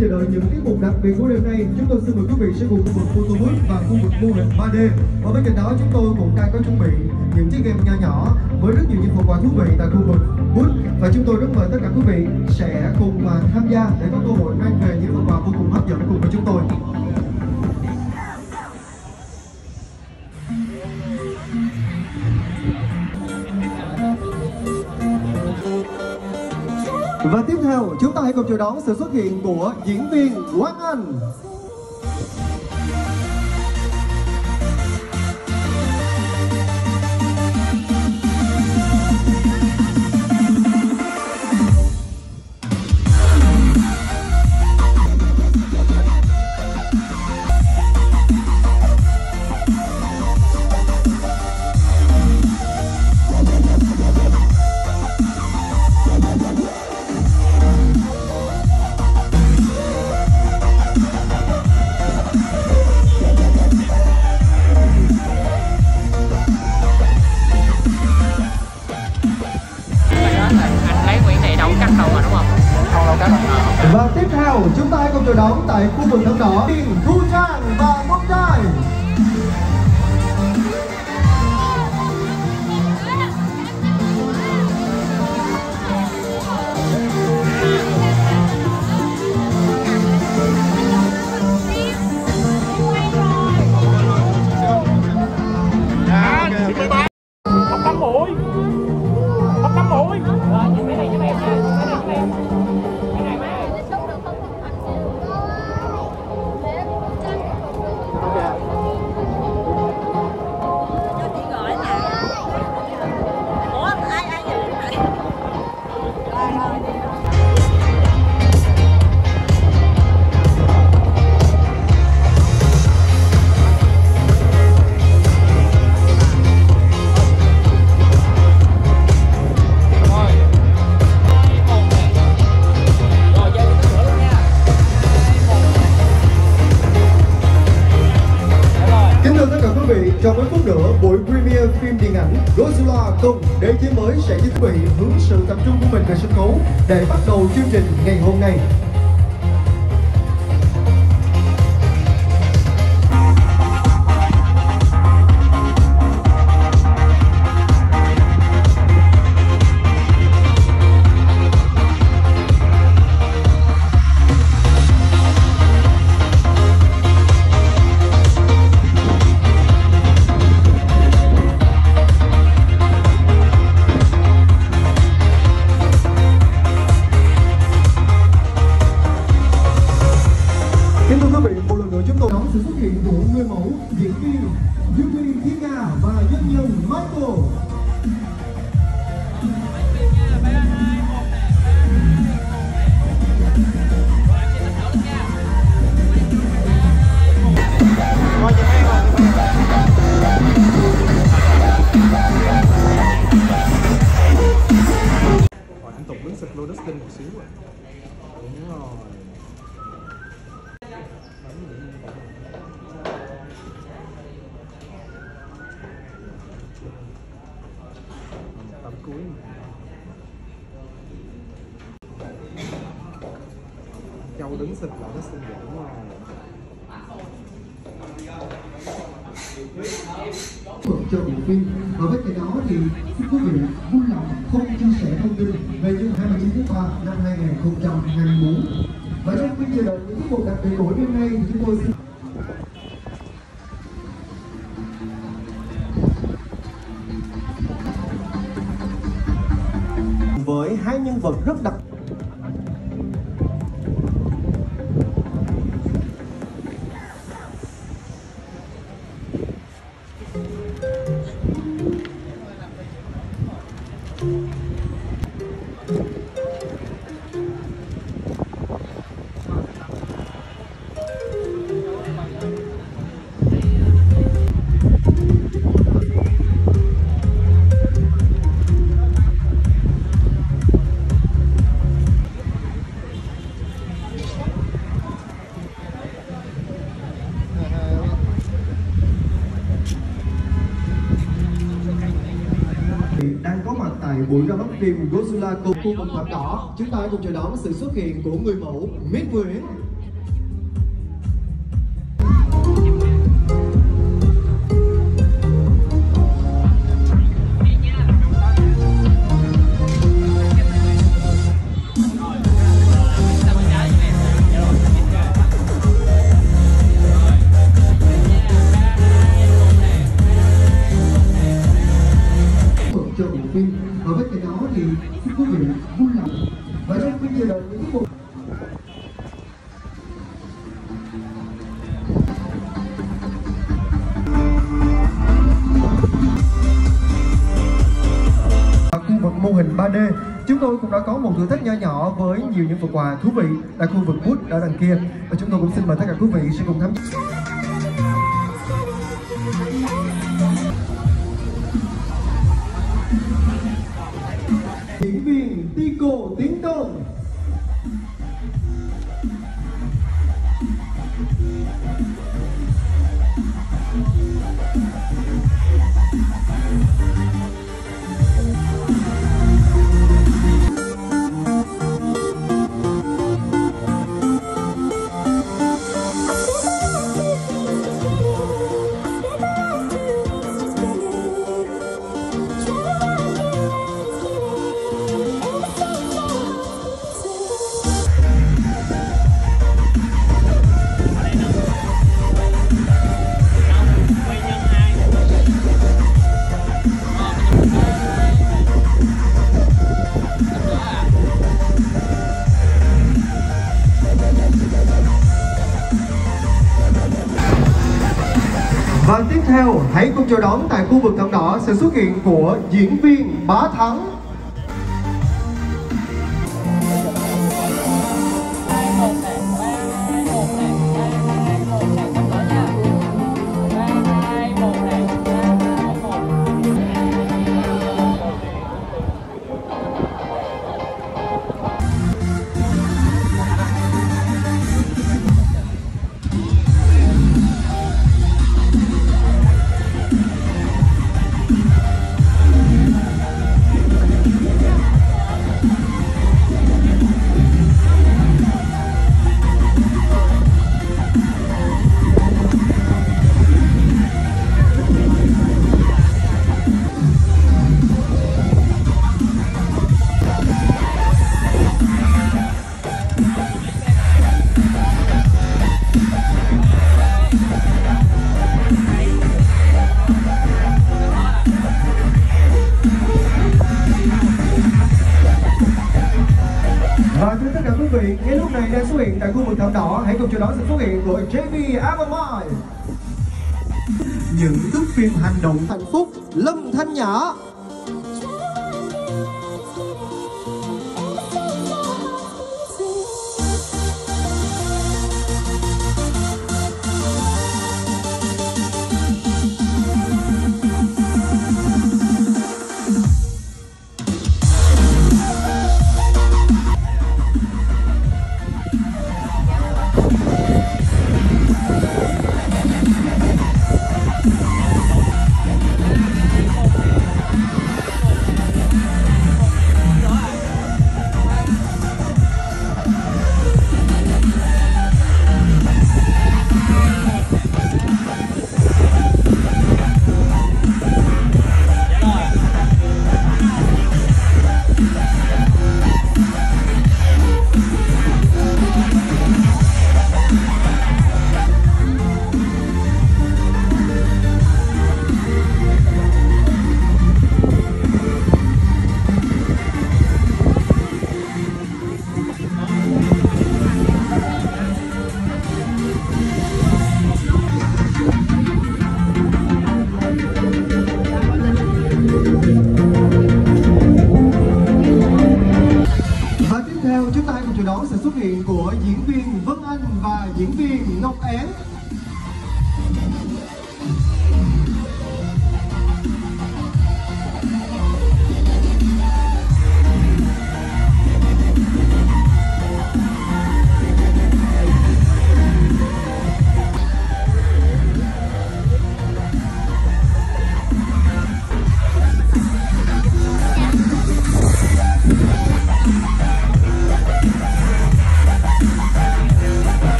chờ đợi những tiết mục đặc biệt của đêm nay, chúng tôi xin mời quý vị sẽ cùng khu vực photo booth và khu vực mô hình 3D. Và bên cạnh đó, chúng tôi cũng đang có chuẩn bị những chiếc game nho nhỏ với rất nhiều những phần quà thú vị tại khu vực booth. Và chúng tôi rất mời tất cả quý vị sẽ cùng à, tham gia để có cơ hội mang về những phần quà vô cùng hấp dẫn cùng với chúng tôi. Và tiếp theo, chúng ta hãy cùng chào đón sự xuất hiện của diễn viên Quang Anh. anh Rosula cùng Đế chế mới sẽ chuẩn bị hướng sự tập trung của mình về sân khấu để bắt đầu chương trình ngày hôm nay. Đứng xịt lại Dustin vậy đúng rồi Phượng cho bộ phim. Và bên cạnh đó thì xin quý vị vui lòng không chia sẻ thông tin về chương 29 tháng 3 năm 2024 và trong khi chờ đợi những tiết mục đặc biệt của đêm nay thì chúng tôi xin với hai nhân vật rất đặc đang tại buổi ra mắt phim Godzilla cùng khu vực thảm đỏ. Chúng ta cùng chờ đón sự xuất hiện của người mẫu Miss Nguyễn thì xin quý vị vui lòng và trong bây giờ đợi những tiết Ở khu vực mô hình 3D chúng tôi cũng đã có một thử thách nho nhỏ với nhiều những phần quà thú vị tại khu vực bút ở đằng kia. Và chúng tôi cũng xin mời tất cả quý vị sẽ cùng tham gia. Chào đón tại khu vực thảm đỏ sự xuất hiện của diễn viên Bá Thắng. Vị, ngay lúc này đang xuất hiện tại khu vực thảm đỏ, hãy cùng chào đón sự xuất hiện của JB Amamai. Những thước phim hành động hạnh phúc, Lâm Thanh Nhã.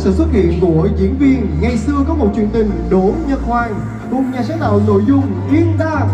Sự xuất hiện của diễn viên ngày xưa có một chuyện tình Đỗ Nhật Hoàng, cùng nhà sáng tạo nội dung Yên Đam.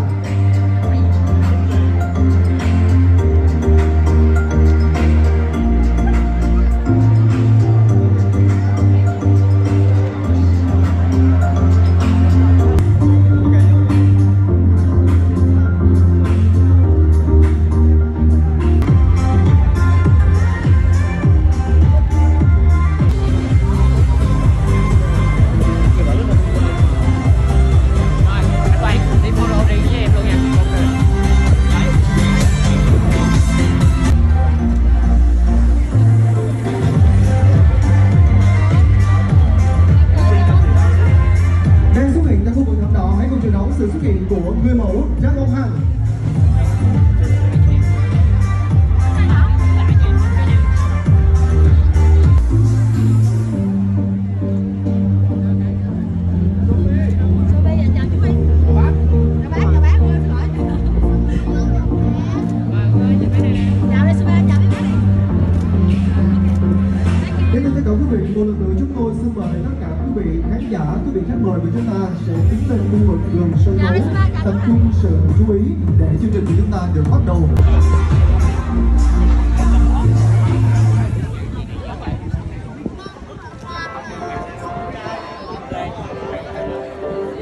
Được bắt đầu.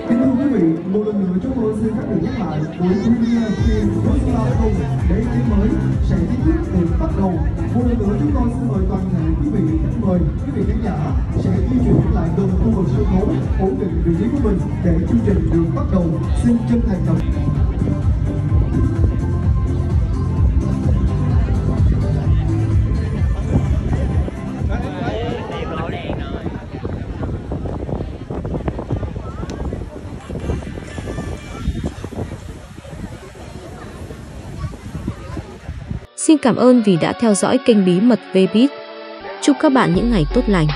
Kính thưa quý vị, một lần nữa chúng tôi xin phép được nhắc lại buổi premiere phim Ursula Không để thế mới sẽ chính thức được bắt đầu. Một lần nữa chúng tôi xin mời toàn thể quý vị khách mời, quý vị khán giả sẽ di chuyển lại gần khu vực sân khấu, ổn định vị trí của mình để chương trình được bắt đầu. Xin chân thành cảm ơn. Xin cảm ơn vì đã theo dõi kênh Bí mật Vbit. Chúc các bạn những ngày tốt lành.